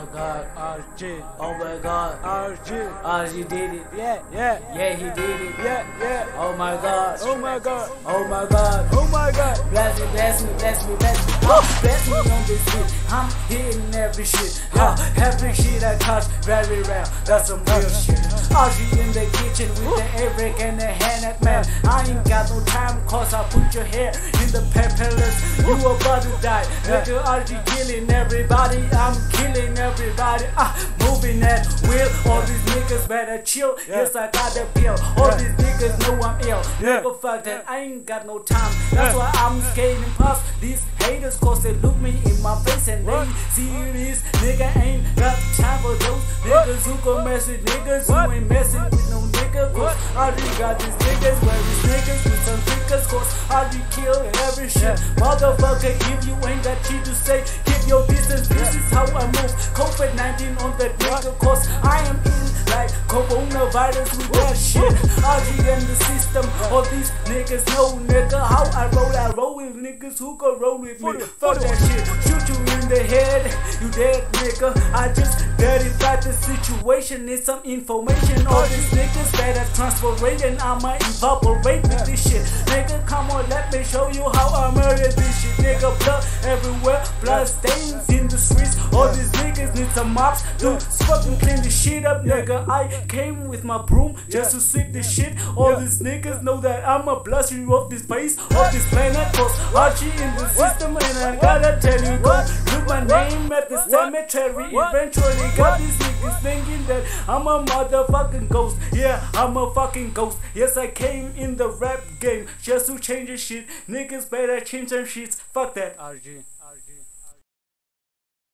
my god, RG, oh my god, RG, RG oh, did it, yeah, yeah, yeah he did it, yeah, yeah. oh my god, Oh my god, oh my god, oh my god. bless me, bless me, bless me, bless me, oh, bless me on this beat, I'm hitting every shit, huh, every shit I touch, very rare, that's some real shit, RG in the kitchen with the Eric and the hand man, I ain't got no time cause I put your hair in the pepperless, you about to die, nigga RG killing everybody, I'm killing everybody, ah, moving that wheel, better chill, yes I got the pill, all these niggas know I'm ill, Yeah. nigga fuck that, I ain't got no time, that's why I'm skating past these haters cause they look me in my face and What? they serious, nigga ain't got time for those niggas who gon' mess with niggas What? who ain't messing with no nigga, cause What? I already got these niggas, where these niggas with some figures, cause I be kill every shit, motherfucker, if you ain't got shit to say, keep your distance, this is how I move, COVID-19 on that nigga, cause I am coronavirus with that shit, RG in the system, all these niggas know, nigga, how I roll, I roll with niggas who can roll with me, fuck that shit, shoot you in the head, you dead nigga, I just verified the situation, need some information, all these niggas that are transferring, I'ma evaporate with this shit, nigga, come on, let me show you how I murder this shit, nigga, blood everywhere, blood stains need some mops to fucking clean this shit up, nigga, I came with my broom just to sweep this shit, all these niggas know that I'ma of this place, of this planet, cause RG in the system, and I gotta tell you, go look my name at the cemetery, eventually got these niggas thinking that I'm a motherfucking ghost, yeah, I'm a fucking ghost, yes, I came in the rap game just to change the shit, niggas better change their shits, fuck that, RG.